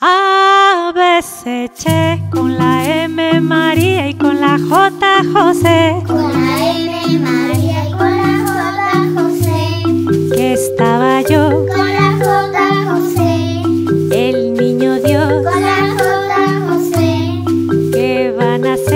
A, B, C, Che, con la M María y con la J José. Con la M María y con la J José. Que estaba yo, Con la J José. el niño Dios, Con la J José. que va a nacer,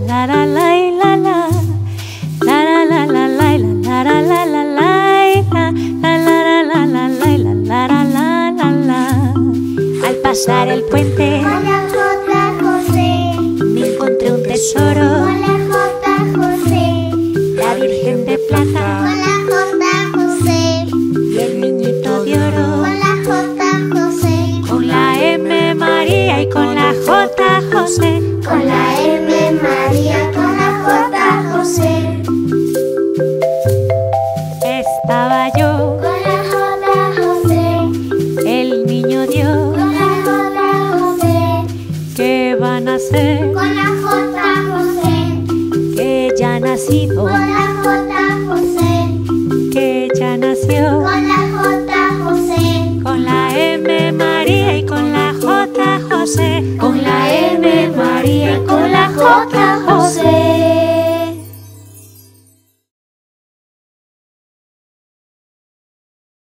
pasar el puente Con la J José. me encontré un tesoro, Con la J José. la Virgen de plata Con la J José. y el niñito de oro. Con la J José. Con la M María y con la J José. Con la con la J José, que ya nacido. Con la J José, que ya nació. Con la J José, con la M María y con la J José, con la M María y con la J José.